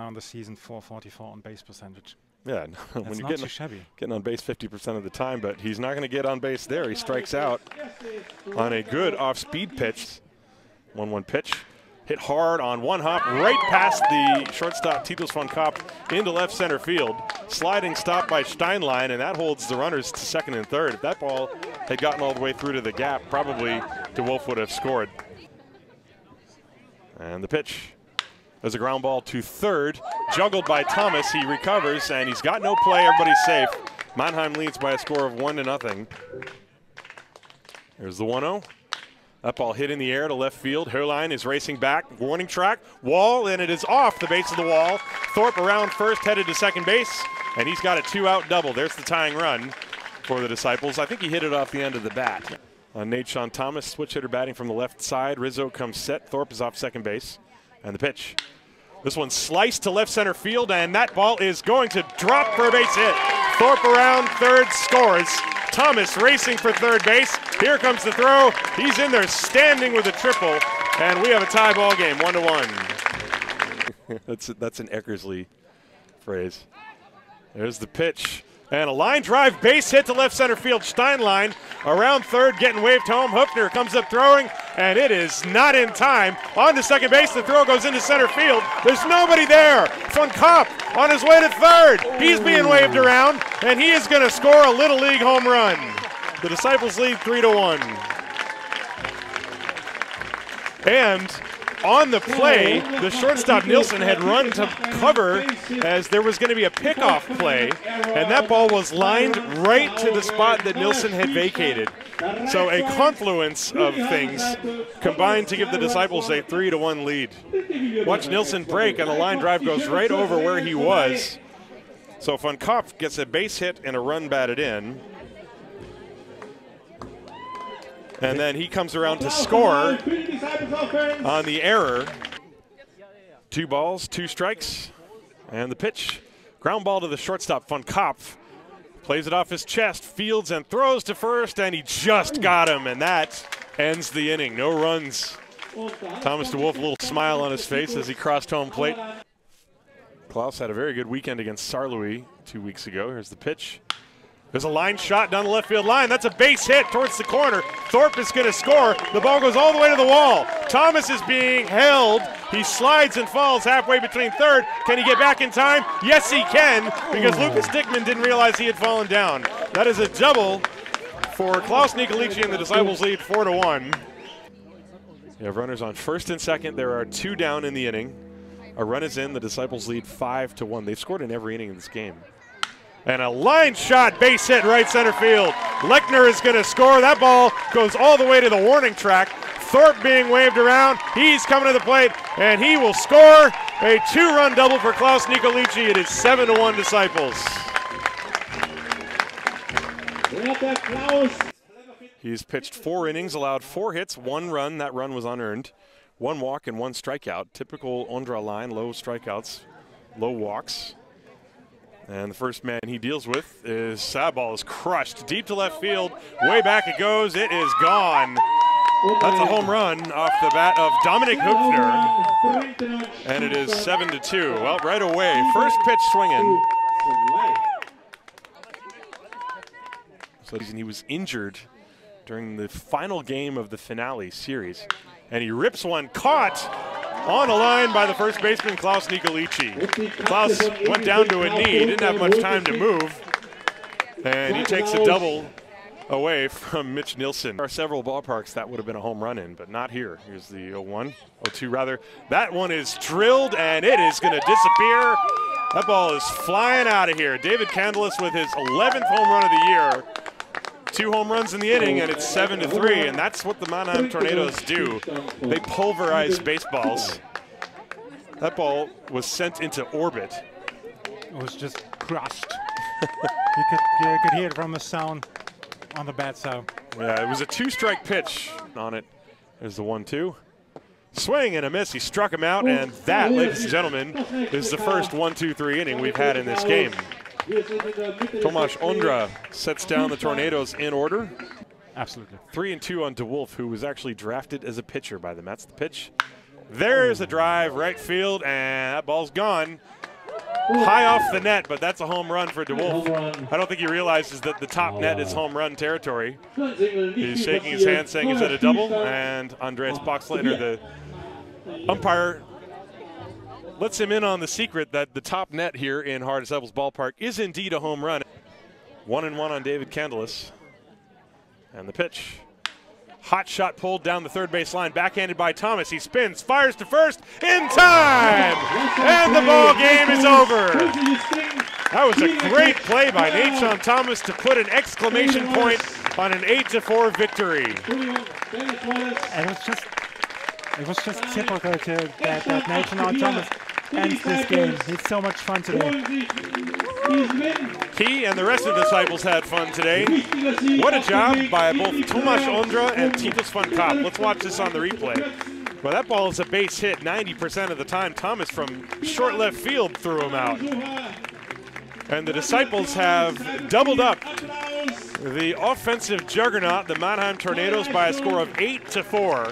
now in the season 444 on base percentage. Yeah, when That's you're not getting, shabby. getting on base 50% of the time, but he's not going to get on base there. He strikes out on a good off-speed pitch. 1-1 pitch. Hit hard on one hop right past the shortstop Titus von Kopp into left center field. Sliding stop by Steinlein, and that holds the runners to second and third. If that ball had gotten all the way through to the gap, probably DeWolf would have scored. And the pitch. There's a ground ball to third, juggled by Thomas. He recovers, and he's got no play. Everybody's safe. Mannheim leads by a score of one to nothing. There's the 1-0. That ball hit in the air to left field. Herline is racing back. Warning track. Wall, and it is off the base of the wall. Thorpe around first, headed to second base, and he's got a two-out double. There's the tying run for the Disciples. I think he hit it off the end of the bat. Uh, Nathan Thomas, switch hitter batting from the left side. Rizzo comes set. Thorpe is off second base. And the pitch. This one sliced to left center field, and that ball is going to drop for a base hit. Thorpe around third scores. Thomas racing for third base. Here comes the throw. He's in there standing with a triple, and we have a tie ball game, one to one. that's that's an Eckersley phrase. There's the pitch. And a line drive base hit to left center field. Steinlein around third, getting waved home. Hupfner comes up throwing, and it is not in time. On to second base, the throw goes into center field. There's nobody there. Von Kopp on his way to third. He's being waved around, and he is going to score a Little League home run. The Disciples lead 3 to 1. And on the play, the shortstop Nilsson had run to cover as there was going to be a pickoff play, and that ball was lined right to the spot that Nilsson had vacated. So a confluence of things combined to give the Disciples a three to one lead. Watch Nilsson break, and the line drive goes right over where he was. So Von Kopp gets a base hit and a run batted in. And then he comes around to score on the error. Two balls, two strikes, and the pitch. Ground ball to the shortstop, Von Kopp. Plays it off his chest, fields and throws to first, and he just got him, and that ends the inning. No runs. Thomas DeWolf, a little smile on his face as he crossed home plate. Klaus had a very good weekend against Saarlouis two weeks ago. Here's the pitch. There's a line shot down the left field line. That's a base hit towards the corner. Thorpe is going to score. The ball goes all the way to the wall. Thomas is being held. He slides and falls halfway between third. Can he get back in time? Yes, he can, because Lucas Dickman didn't realize he had fallen down. That is a double for Klaus Nicolici and the Disciples lead 4 to 1. You have runners on first and second. There are two down in the inning. A run is in. The Disciples lead 5 to 1. They've scored in every inning of this game. And a line shot, base hit right center field. Lechner is going to score. That ball goes all the way to the warning track. Thorpe being waved around. He's coming to the plate, and he will score a two-run double for Klaus Nicolici. It is 7 to 1 Disciples. He's pitched four innings, allowed four hits, one run. That run was unearned. One walk and one strikeout. Typical Ondra line, low strikeouts, low walks. And the first man he deals with is that ball is crushed deep to left field. Way back it goes. It is gone. That's a home run off the bat of Dominic Hupfner. And it is 7 to 2. Well, right away, first pitch swinging. So he was injured during the final game of the finale series. And he rips one caught on a line by the first baseman, Klaus Nicolici. Klaus went down to a knee, didn't have much time to move, and he takes a double away from Mitch Nilsson. There are several ballparks that would have been a home run in, but not here. Here's the 0-1, 0-2 rather. That one is drilled, and it is going to disappear. That ball is flying out of here. David Candelas with his 11th home run of the year. Two home runs in the inning, and it's seven to three, and that's what the Mannheim Tornados do. They pulverize baseballs. That ball was sent into orbit. It was just crushed. you, could, you could hear it from the sound on the bat sound. Yeah, it was a two-strike pitch on it. There's the one-two. Swing and a miss. He struck him out, and that, ladies and gentlemen, is the first one-two-three inning we've had in this game. Tomas Ondra sets down the Tornados in order. Absolutely. Three and two on DeWolf, who was actually drafted as a pitcher by the Mets. The pitch There's a drive, right field, and that ball's gone. High off the net, but that's a home run for DeWolf. I don't think he realizes that the top net is home run territory. He's shaking his hand saying, is that a double? And Andreas Boxleiter, the umpire, lets him in on the secret that the top net here in Hard Devils Ballpark is indeed a home run. One and one on David Candelas. And the pitch. Hot shot pulled down the third base line, backhanded by Thomas. He spins, fires to first in time, and the ball game is over. That was a great play by Nathan Thomas to put an exclamation point on an eight to four victory. It was just, it was just typical to that, that Nathan Thomas ends this game. It's so much fun today. He and the rest of the disciples had fun today. What a job by both Tomas Ondra and Titus von Kopp. Let's watch this on the replay. Well, that ball is a base hit 90% of the time. Thomas from short left field threw him out. And the disciples have doubled up the offensive juggernaut, the Mannheim Tornados, by a score of 8 to 4.